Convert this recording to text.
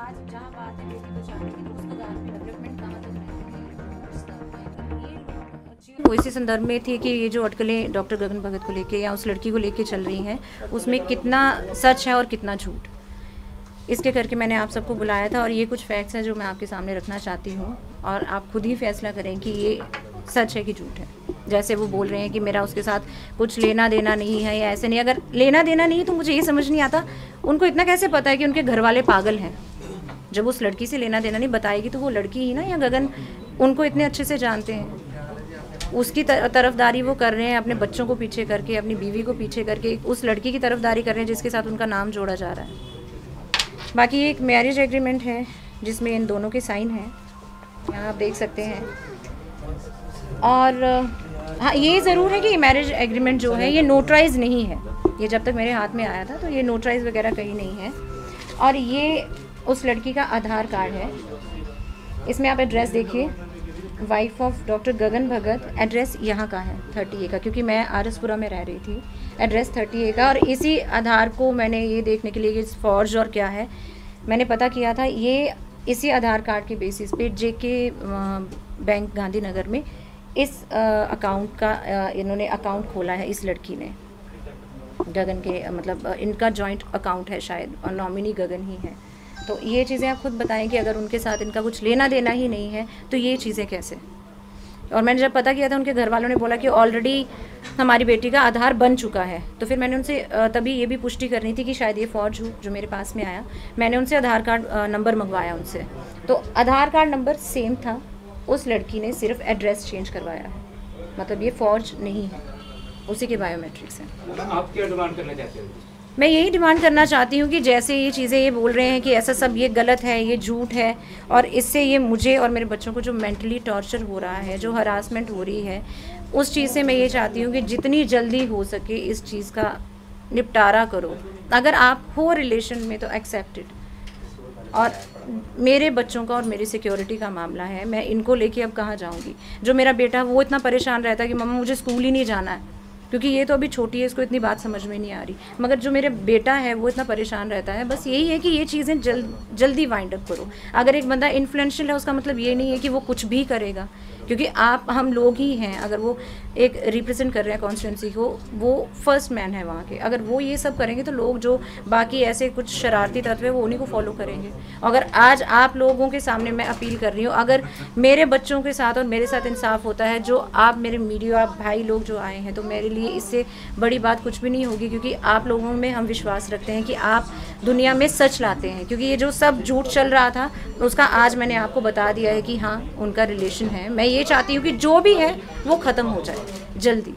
आज जहाँ बात है बेटी की तो पे डेवलपमेंट वो इसी संदर्भ में थी कि ये जो अटकलें डॉक्टर गगन भगत को लेके या उस लड़की को लेके चल रही हैं, उसमें कितना सच है और कितना झूठ। इसके करके मैंने आप सबको बुलाया था और ये कुछ फैक्ट्स हैं जो मैं आपके सामने रखना चाहती हूँ और आप खुद ही फैसला करें कि ये सच है कि झूठ है। जैसे वो बोल रहे हैं कि मेरा उसके साथ कुछ लेना देना नहीं है या ऐसे नहीं। अगर लेना देना नहीं तो मुझे ये समझ नहीं आता। उनको इतना कैसे पता है कि उनके घर वाले पागल हैं? जब उस लड़की से लेना देना नहीं बताएगी तो वो लड़की ही ना, या गगन? उनको इतने अच्छे से जानते हैं। उसकी तरफदारी वो कर रहे हैं अपने बच्चों को पीछे करके, अपनी बीवी को पीछे करके, उस लड़की की तरफदारी कर रहे हैं जिसके साथ उनका नाम जोड़ा जा रहा है। बाकी एक मैरिज एग्रीमेंट है, जिसमें इन दोनों के साइन हैं। यहाँ आप देख सकते हैं। और हाँ ये ज़रूर है कि मैरिज एग्रीमेंट जो है, ये नोटराइज नहीं है। ये जब तक मेरे हाथ में आया था तो ये नोटराइज वगैरह कहीं नहीं है। और ये उस लड़की का आधार कार्ड है। इसमें आप एड्रेस देखिए। Wife of doctor Gagan Bhagat address यहाँ का है थर्टी ए का, क्योंकि मैं आरसपुरा में रह रही थी। एड्रेस थर्टी ए का, और इसी आधार को मैंने ये देखने के लिए कि फॉर्ज और क्या है, मैंने पता किया था, ये इसी आधार कार्ड के बेसिस पे जे के बैंक गांधीनगर में इस अकाउंट का इन्होंने अकाउंट खोला है इस लड़की ने। गगन के मतलब इनका जॉइंट अकाउंट है शायद, और नॉमिनी गगन ही है। तो ये चीज़ें आप खुद बताएँ कि अगर उनके साथ इनका कुछ लेना देना ही नहीं है तो ये चीज़ें कैसे? और मैंने जब पता किया था, उनके घर वालों ने बोला कि ऑलरेडी हमारी बेटी का आधार बन चुका है। तो फिर मैंने उनसे तभी ये भी पुष्टि करनी थी कि शायद ये फौज हो, जो मेरे पास में आया। मैंने उनसे आधार कार्ड नंबर मंगवाया उनसे। तो आधार कार्ड नंबर सेम था, उस लड़की ने सिर्फ़ एड्रेस चेंज करवाया। है मतलब ये फौज नहीं है, उसी के बायोमेट्रिक्स हैं। आप क्या डिमांड करना चाहते मैं यही डिमांड करना चाहती हूँ कि जैसे ये चीज़ें ये बोल रहे हैं कि ऐसा सब ये गलत है, ये झूठ है और इससे ये मुझे और मेरे बच्चों को जो मेंटली टॉर्चर हो रहा है, जो हरासमेंट हो रही है, उस चीज़ से मैं ये चाहती हूँ कि जितनी जल्दी हो सके इस चीज़ का निपटारा करो। अगर आप हो रिलेशन में तो एक्सेप्टेड और मेरे बच्चों का और मेरी सिक्योरिटी का मामला है, मैं इनको लेके अब कहाँ जाऊँगी? जो मेरा बेटा, वो इतना परेशान रहता है कि मम्मा मुझे स्कूल ही नहीं जाना है। क्योंकि ये तो अभी छोटी है, इसको इतनी बात समझ में नहीं आ रही। मगर जो मेरे बेटा है, वो इतना परेशान रहता है। बस यही है कि ये चीज़ें जल्द, जल्दी वाइंड अप करो। अगर एक बंदा इन्फ्लुएंशियल है, उसका मतलब ये नहीं है कि वो कुछ भी करेगा। क्योंकि आप, हम लोग ही हैं। अगर वो एक रिप्रेजेंट कर रहे हैं कॉन्स्टिट्यूंसी को, वो फ़र्स्ट मैन है वहाँ के। अगर वो ये सब करेंगे तो लोग जो बाकी ऐसे कुछ शरारती तत्व है, वो उन्हीं को फॉलो करेंगे। अगर आज आप लोगों के सामने मैं अपील कर रही हूँ, अगर मेरे बच्चों के साथ और मेरे साथ इंसाफ होता है, जो आप, मेरे मीडिया भाई लोग जो आए हैं तो मेरे लिए इससे बड़ी बात कुछ भी नहीं होगी, क्योंकि आप लोगों में हम विश्वास रखते हैं कि आप दुनिया में सच लाते हैं। क्योंकि ये जो सब झूठ चल रहा था, उसका आज मैंने आपको बता दिया है कि हाँ उनका रिलेशन है। मैं ये चाहती हूँ कि जो भी है, वो ख़त्म हो जाए, जल्दी।